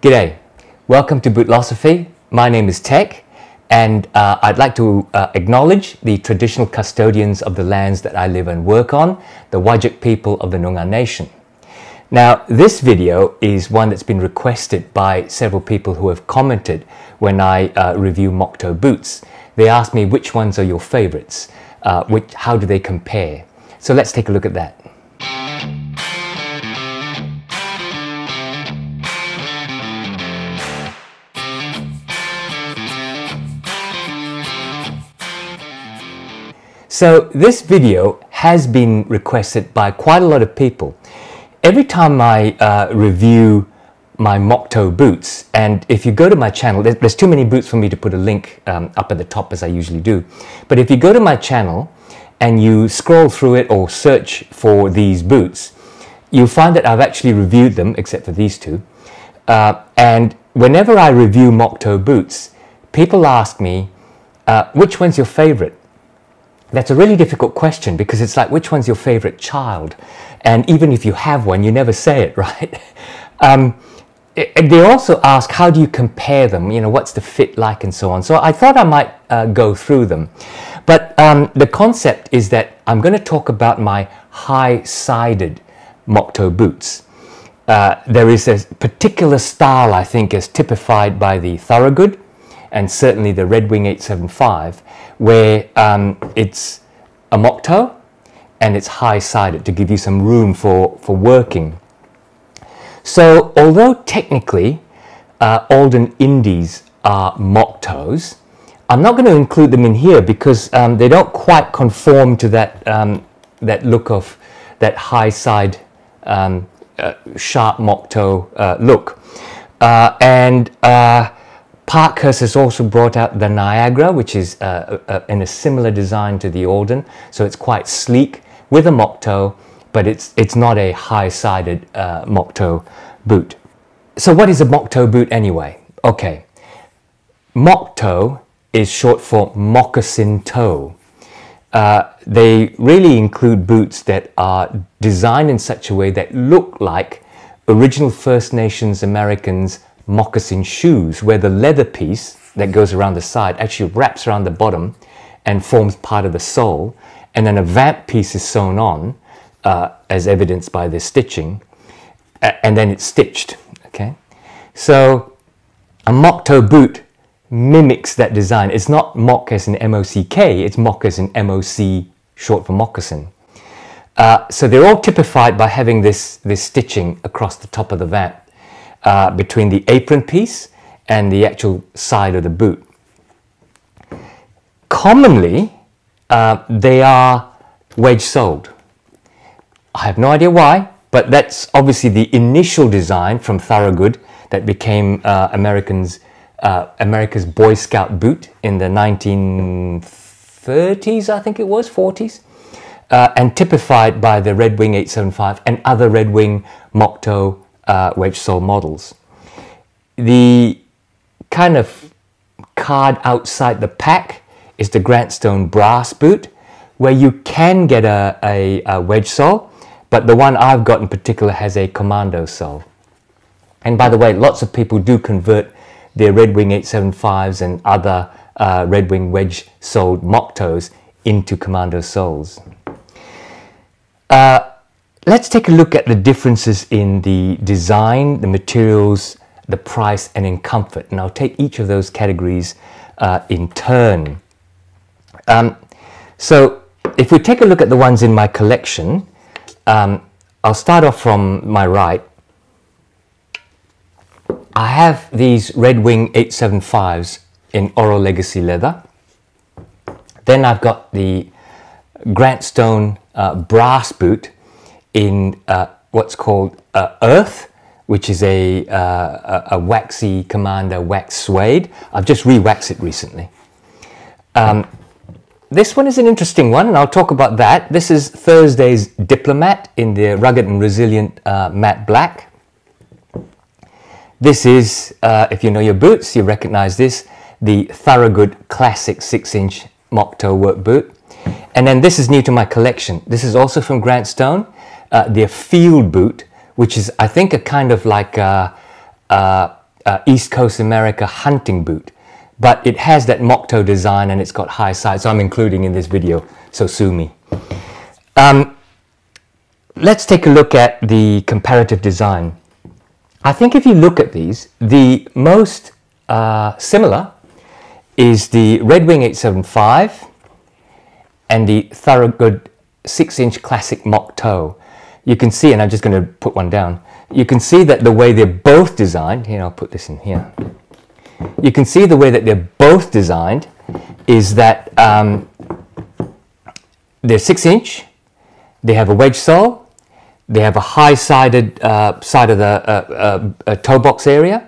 G'day, welcome to Bootlosophy. My name is Tech and uh, I'd like to uh, acknowledge the traditional custodians of the lands that I live and work on, the Whadjuk people of the Noongar Nation. Now, this video is one that's been requested by several people who have commented when I uh, review Moc-toe boots. They asked me which ones are your favorites, uh, which, how do they compare? So let's take a look at that. So this video has been requested by quite a lot of people. Every time I uh, review my Moc-toe boots, and if you go to my channel, there's, there's, too many boots for me to put a link um, up at the top as I usually do. But if you go to my channel and you scroll through it or search for these boots, you'll find that I've actually reviewed them, except for these two. Uh, and whenever I review Moc-toe boots, people ask me, uh, which one's your favorite? That's a really difficult question because it's like, which one's your favorite child? And even if you have one, you never say it, right? Um, they also ask, how do you compare them? You know, what's the fit like and so on. So I thought I might uh, go through them. But um, the concept is that I'm going to talk about my high-sided Moc-toe boots. Uh, there is a particular style, I think, as typified by the Thorogood and certainly the Red Wing 875, where um, it's a Moc-toe and it's high-sided to give you some room for, for working. So although technically uh, Alden Indies are Moc-toes, I'm not going to include them in here because um, they don't quite conform to that, um, that look of that high side um, uh, sharp Moc-toe uh, look. Uh, and uh, Parkhurst has also brought out the Niagara, which is uh, uh, in a similar design to the Alden. So it's quite sleek with a Moc-toe, but it's, it's not a high-sided uh, Moc-toe boot. So what is a Moc-toe boot anyway? Okay, Moc-toe is short for moccasin toe. Uh, they really include boots that are designed in such a way that look like original First Nations Americans moccasin shoes where the leather piece that goes around the side actually wraps around the bottom and forms part of the sole and then a vamp piece is sewn on uh, as evidenced by the stitching and then it's stitched okay? So a moc toe boot mimics that design. It's not mock as in M-O-C-K it's mock as in M-O-C short for moccasin. Uh, so they're all typified by having this this stitching across the top of the vamp uh, between the apron piece and the actual side of the boot. Commonly, uh, they are wedge soled. I have no idea why, but that's obviously the initial design from Thorogood that became uh, Americans, uh, America's Boy Scout boot in the 1930s, I think it was, 40s, uh, and typified by the Red Wing 875 and other Red Wing Moc-toe uh, wedge sole models. The kind of card outside the pack is the Grant Stone brass boot, where you can get a, a, a wedge sole, but the one I've got in particular has a commando sole. And by the way, lots of people do convert their Red Wing 875s and other uh, Red Wing wedge soled Moc-toes into commando soles. Uh, Let's take a look at the differences in the design, the materials, the price, and in comfort. And I'll take each of those categories uh, in turn. Um, so if we take a look at the ones in my collection, um, I'll start off from my right. I have these Red Wing 875s in Oro Legacy leather. Then I've got the Grant Stone uh, brass boot in uh, what's called uh, earth, which is a, uh, a, waxy commander wax suede. I've just re-waxed it recently. Um, this one is an interesting one, and I'll talk about that. This is Thursday's Diplomat in the rugged and resilient uh, matte black. This is, uh, if you know your boots, you recognize this, the Thorogood Classic 6-inch moc-toe work boot. And then this is new to my collection. This is also from uh, their field boot, which is, I think, a kind of like a, a, uh, East Coast America hunting boot, but it has that moc toe design and it's got high sides, so I'm including in this video, so sue me. Um, let's take a look at the comparative design. I think if you look at these, the most uh, similar is the Red Wing 875 and the Thorogood 6-inch classic moc toe. You can see, and I'm just going to put one down, you can see that the way they're both designed, here I'll put this in here, you can see the way that they're both designed is that um, they're 6-inch, they have a wedge sole, they have a high-sided uh, side of the uh, uh, toe box area,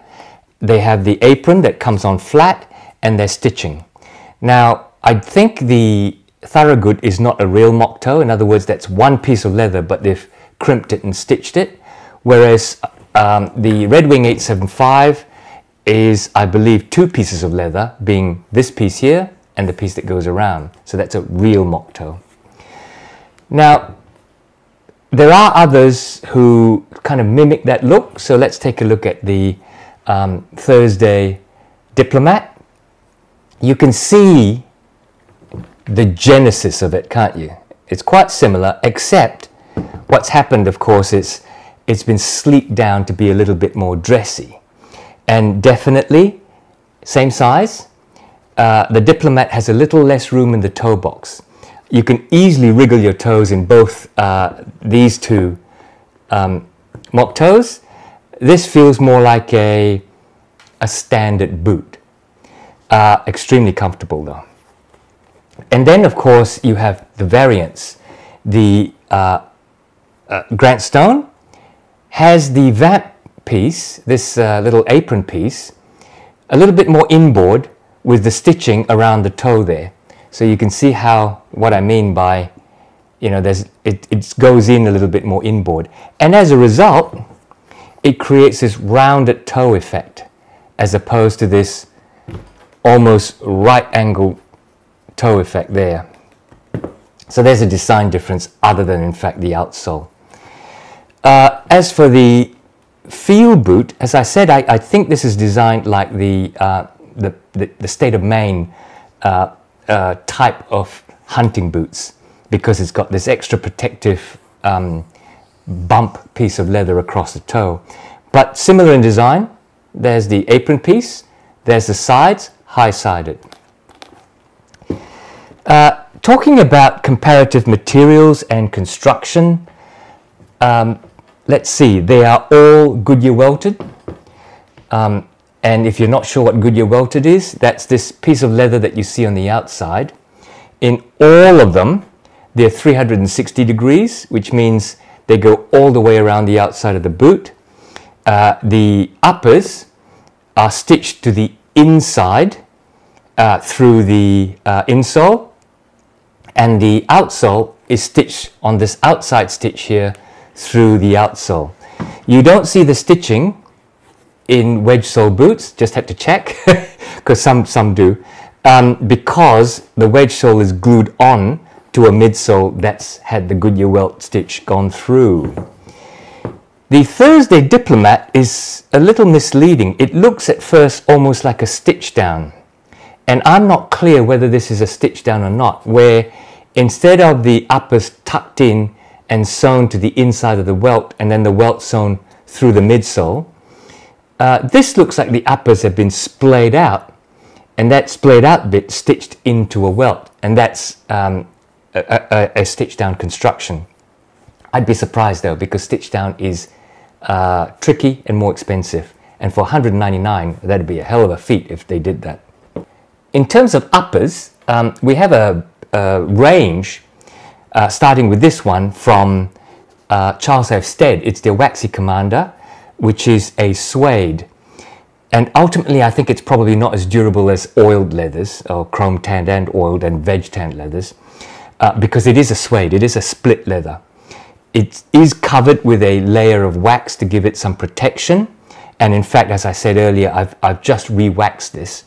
they have the apron that comes on flat, and they're stitching. Now, I think the Thorogood is not a real moc toe. In other words, that's one piece of leather, but they've crimped it and stitched it. Whereas um, the Red Wing 875 is, I believe, two pieces of leather, being this piece here and the piece that goes around. So that's a real moc toe. Now, there are others who kind of mimic that look. So let's take a look at the um, Thursday Diplomat. You can see the genesis of it, can't you? It's quite similar, except what's happened, of course, is it's been sleeked down to be a little bit more dressy. And definitely, same size, uh, the Diplomat has a little less room in the toe box. You can easily wriggle your toes in both uh, these two um, mock toes. This feels more like a, a standard boot. Uh, extremely comfortable though. And then, of course, you have the variants. The uh, uh, Grant Stone has the vamp piece, this uh, little apron piece, a little bit more inboard with the stitching around the toe there. So you can see how, what I mean by, you know, there's, it, it goes in a little bit more inboard. And as a result, it creates this rounded toe effect as opposed to this almost right angle toe effect there. So there's a design difference other than in fact the outsole. Uh, as for the field boot, as I said, I, I think this is designed like the, uh, the, the, the, state of Maine uh, uh type of hunting boots because it's got this extra protective um, bump piece of leather across the toe. But similar in design, there's the apron piece, there's the sides, high-sided. Uh, talking about comparative materials and construction, um, let's see, they are all Goodyear welted. Um, and if you're not sure what Goodyear welted is, that's this piece of leather that you see on the outside. In all of them, they're 360 degrees, which means they go all the way around the outside of the boot. Uh, the uppers are stitched to the inside uh, through the uh, insole and the outsole is stitched on this outside stitch here through the outsole. You don't see the stitching in wedge sole boots, just have to check, because some, some do, um, because the wedge sole is glued on to a midsole that's had the Goodyear welt stitch gone through. The Thursday Diplomat is a little misleading. It looks at first almost like a stitch down. And I'm not clear whether this is a stitch down or not, where instead of the uppers tucked in and sewn to the inside of the welt and then the welt sewn through the midsole, uh, this looks like the uppers have been splayed out and that splayed out bit stitched into a welt and that's um, a, a, a, stitch down construction. I'd be surprised though because stitch down is uh, tricky and more expensive and for 199 that'd be a hell of a feat if they did that. In terms of uppers, um, we have a, a range uh, starting with this one from uh, Charles F. Stead. It's the Waxy Commander, which is a suede. And ultimately, I think it's probably not as durable as oiled leathers, or chrome tanned and oiled and veg tanned leathers, uh, because it is a suede, it is a split leather. It is covered with a layer of wax to give it some protection. And in fact, as I said earlier, I've, I've just re-waxed this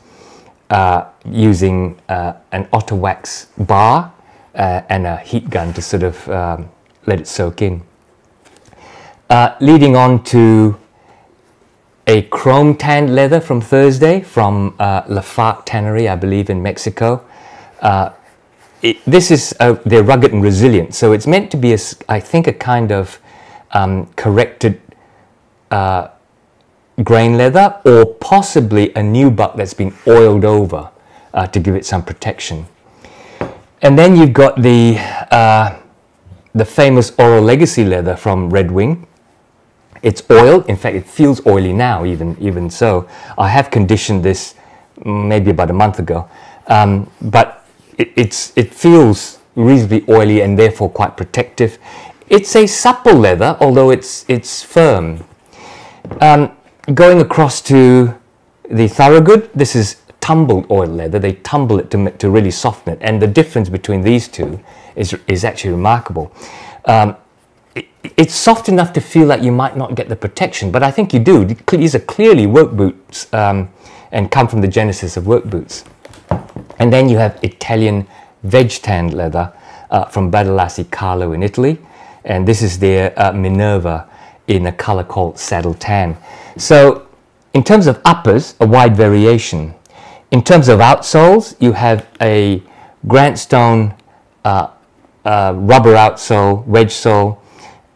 uh, using uh, an otter wax bar uh, and a heat gun to sort of um, let it soak in. Uh, leading on to a chrome tanned leather from Thursday from uh, Tannery, I believe, in Mexico. Uh, it, this is uh, they're rugged and resilient, so it's meant to be, a, I think, a kind of um, corrected uh, grain leather, or possibly a nubuck that's been oiled over uh, to give it some protection. And then you've got the uh, the famous Oro Legacy leather from Red Wing. It's oiled. In fact, it feels oily now, even even so. I have conditioned this maybe about a month ago, um, but it, it's, it feels reasonably oily and therefore quite protective. It's a supple leather, although it's, it's firm. Um, going across to the Thorogood, this is tumbled oil leather. They tumble it to, to really soften it. And the difference between these two is, is actually remarkable. Um, it, it's soft enough to feel like you might not get the protection, but I think you do. These are clearly work boots um, and come from the genesis of work boots. And then you have Italian veg tanned leather uh, from Badalassi Carlo in Italy. And this is their uh, Minerva in a color called saddle tan. So in terms of uppers, a wide variation. In terms of outsoles, you have a Grant Stone uh, uh, rubber outsole, wedge sole,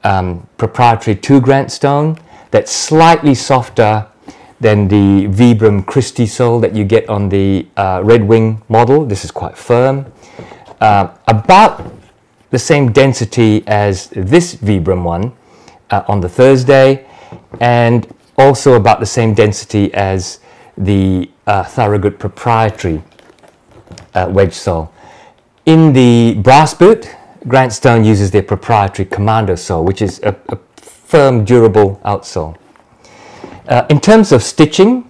um, proprietary to Grant Stone that's slightly softer than the Vibram Christy sole that you get on the uh, Red Wing model. This is quite firm. Uh, about the same density as this Vibram one uh, on the Thursday, and also about the same density as the uh, Thorogood proprietary uh, wedge sole. In the brass boot, Grant Stone uses their proprietary Commando sole, which is a, a firm, durable outsole. Uh, in terms of stitching,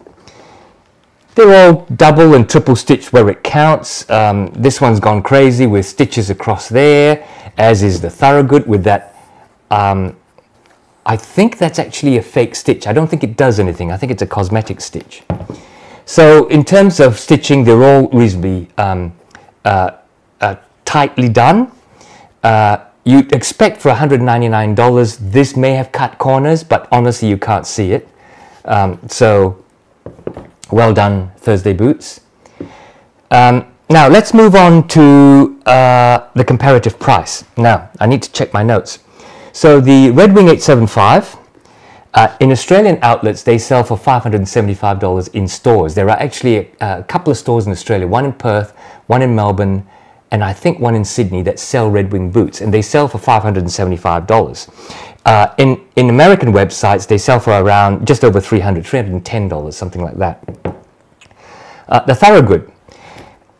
they're all double and triple stitched where it counts. Um, this one's gone crazy with stitches across there, as is the Thorogood with that. Um, I think that's actually a fake stitch. I don't think it does anything. I think it's a cosmetic stitch. So in terms of stitching, they're all reasonably um, uh, uh, tightly done. Uh, you'd expect for $199, this may have cut corners, but honestly, you can't see it. Um, so well done, Thursday Boots. Um, now let's move on to uh, the comparative price. Now I need to check my notes. So the Red Wing 875, uh, in Australian outlets, they sell for $575 in stores. There are actually a, a, couple of stores in Australia, one in Perth, one in Melbourne, and I think one in Sydney that sell Red Wing boots, and they sell for $575. Uh, in, in American websites, they sell for around just over $300, $310, something like that. Uh, the Thorogood,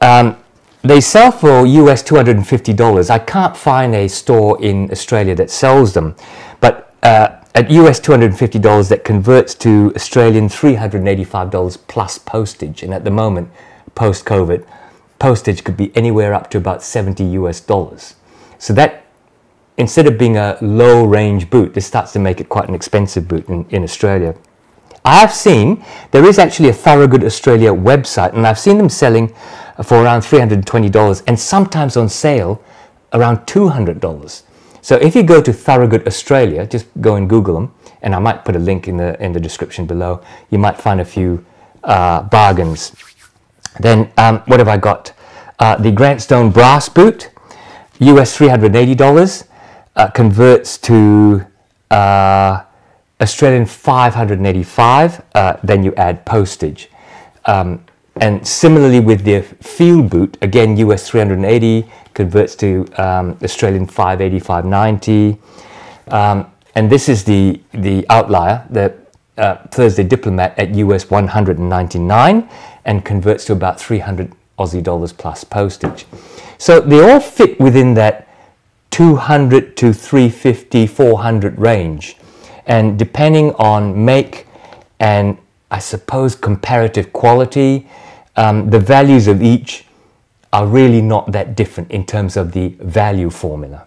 um, they sell for US $250. I can't find a store in Australia that sells them, but uh, at US $250 that converts to Australian $385 plus postage. And at the moment, post-COVID, postage could be anywhere up to about 70 US dollars. So that instead of being a low range boot, this starts to make it quite an expensive boot in, in Australia. I have seen there is actually a Thorogood Australia website, and I've seen them selling for around $320 and sometimes on sale around $200. So if you go to Thorogood Australia, just go and Google them, and I might put a link in the in the description below. You might find a few uh, bargains. Then um, what have I got? Uh, the Grant Stone brass boot, US $380 uh, converts to uh, Australian 585, uh, then you add postage. Um, and similarly with the field boot, again US 380 converts to um, Australian 585.90. Um, and this is the, the outlier, the uh, Thursday Diplomat at US 199 and converts to about 300 Aussie dollars plus postage. So they all fit within that 200 to 350, 400 range. And depending on make and I suppose comparative quality, um, the values of each are really not that different in terms of the value formula.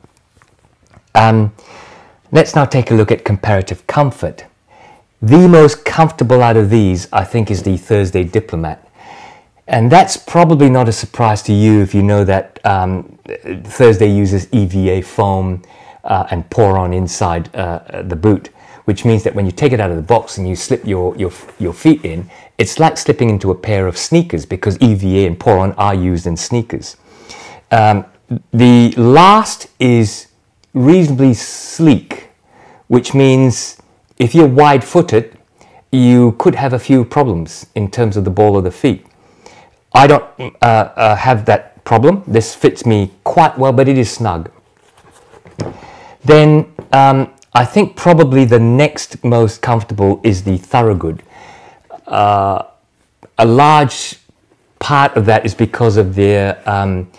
Um, let's now take a look at comparative comfort. The most comfortable out of these, I think, is the Thursday Diplomat. And that's probably not a surprise to you if you know that um, Thursday uses EVA foam uh, and Poron inside uh, the boot, which means that when you take it out of the box and you slip your, your, your feet in, it's like slipping into a pair of sneakers because EVA and Poron are used in sneakers. Um, the last is reasonably sleek, which means if you're wide footed, you could have a few problems in terms of the ball of the feet. I don't uh, uh, have that problem. This fits me quite well, but it is snug. Then um, I think probably the next most comfortable is the Thorogood. Uh, a large part of that is because of their um,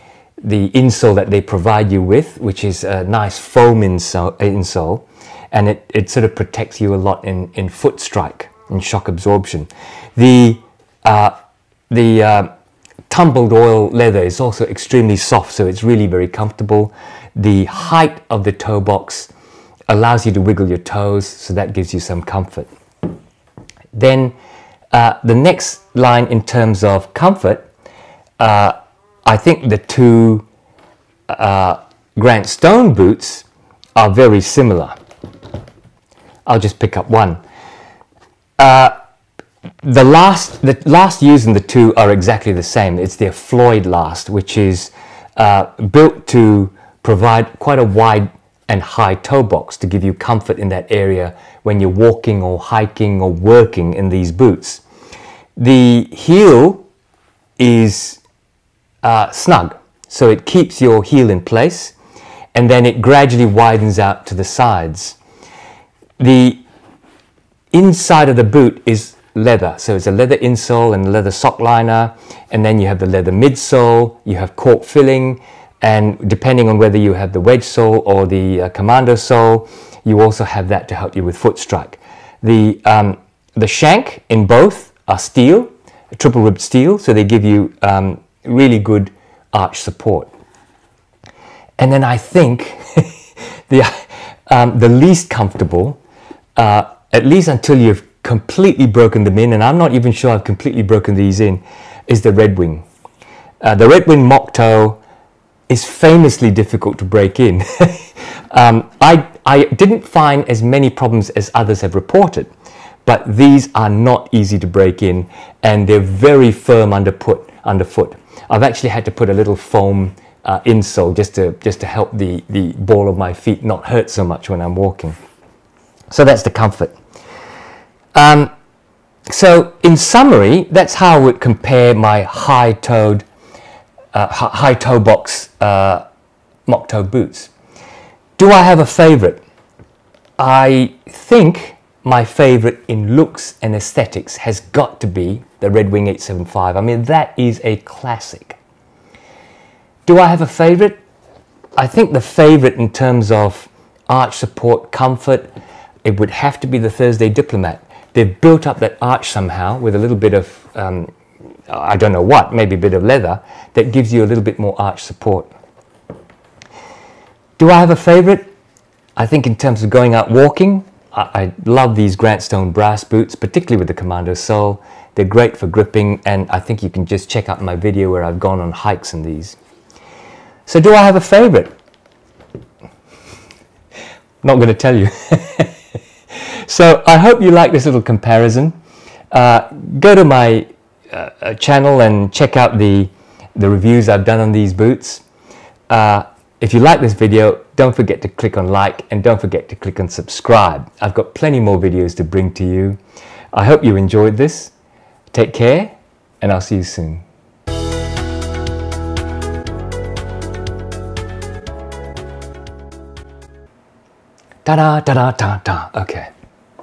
the insole that they provide you with, which is a nice foam insole, insole and it, it sort of protects you a lot in, in foot strike and shock absorption. The, uh, the uh, tumbled oil leather is also extremely soft, so it's really very comfortable. The height of the toe box allows you to wiggle your toes, so that gives you some comfort. Then uh, the next line in terms of comfort, uh, I think the two uh, Grant Stone boots are very similar. I'll just pick up one. Uh, the last, the last used in the two are exactly the same. It's their Floyd last, which is uh, built to provide quite a wide and high toe box to give you comfort in that area when you're walking or hiking or working in these boots. The heel is uh, snug, so it keeps your heel in place and then it gradually widens out to the sides. The inside of the boot is leather, so it's a leather insole and leather sock liner, and then you have the leather midsole, you have cork filling, and depending on whether you have the wedge sole or the uh, commando sole, you also have that to help you with foot strike. The, um, the shank in both are steel, triple ribbed steel, so they give you um, really good arch support. And then I think the, um, the least comfortable, uh, at least until you've completely broken them in, and I'm not even sure I've completely broken these in, is the Red Wing. Uh, the Red Wing moc toe is famously difficult to break in. um, I, I didn't find as many problems as others have reported, but these are not easy to break in, and they're very firm underfoot. underfoot. I've actually had to put a little foam uh, insole just to just to help the the ball of my feet not hurt so much when I'm walking. So that's the comfort. Um, so in summary, that's how I would compare my high-toed, uh, high toe box uh, moc toe boots. Do I have a favorite? I think my favorite in looks and aesthetics has got to be the Red Wing 875. I mean, that is a classic. Do I have a favorite? I think the favorite in terms of arch support, comfort, it would have to be the Thursday Diplomat. They've built up that arch somehow with a little bit of, um, I don't know what, maybe a bit of leather, that gives you a little bit more arch support. Do I have a favorite? I think in terms of going out walking, I, I love these Grant Stone brass boots, particularly with the Commando sole. They're great for gripping, and I think you can just check out my video where I've gone on hikes in these. So do I have a favorite? Not going to tell you. so I hope you like this little comparison. Uh, go to my uh, uh, channel and check out the, the reviews I've done on these boots. Uh, if you like this video, don't forget to click on like and don't forget to click on subscribe. I've got plenty more videos to bring to you. I hope you enjoyed this. Take care and I'll see you soon. Da da da da da da. Okay.